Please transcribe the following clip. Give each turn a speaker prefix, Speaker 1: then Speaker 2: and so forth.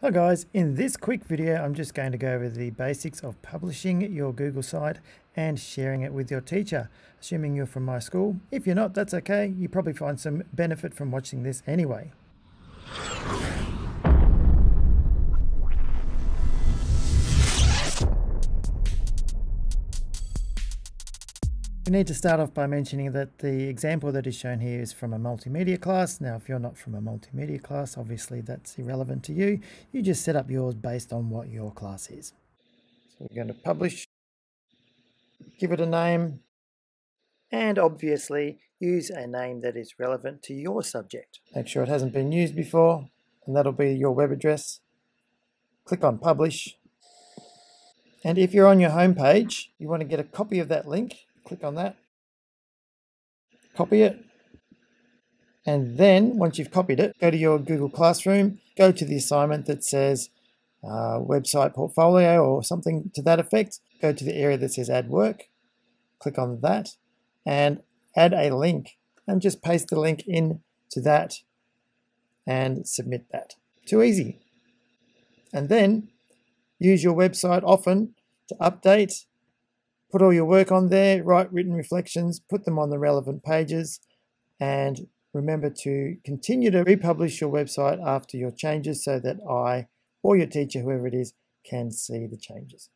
Speaker 1: Hi guys, in this quick video I'm just going to go over the basics of publishing your Google site and sharing it with your teacher, assuming you're from my school. If you're not, that's okay, you probably find some benefit from watching this anyway. We need to start off by mentioning that the example that is shown here is from a multimedia class. Now, if you're not from a multimedia class, obviously that's irrelevant to you. You just set up yours based on what your class is. So we're going to publish, give it a name, and obviously use a name that is relevant to your subject. Make sure it hasn't been used before, and that'll be your web address. Click on publish. And if you're on your home page, you want to get a copy of that link click on that, copy it, and then once you've copied it, go to your Google Classroom, go to the assignment that says uh, website portfolio or something to that effect, go to the area that says add work, click on that, and add a link, and just paste the link in to that and submit that. Too easy. And then use your website often to update Put all your work on there, write written reflections, put them on the relevant pages, and remember to continue to republish your website after your changes so that I or your teacher, whoever it is, can see the changes.